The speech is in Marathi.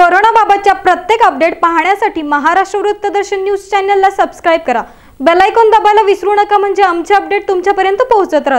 कोरोनाबाबतच्या प्रत्येक अपडेट पाहण्यासाठी महाराष्ट्र वृत्तदर्शन न्यूज चॅनलला सबस्क्राईब करा. बेलायकॉन दाबायला विसरू नका म्हणजे आमचे अपडेट तुमच्यापर्यंत पोहोचत राहतील.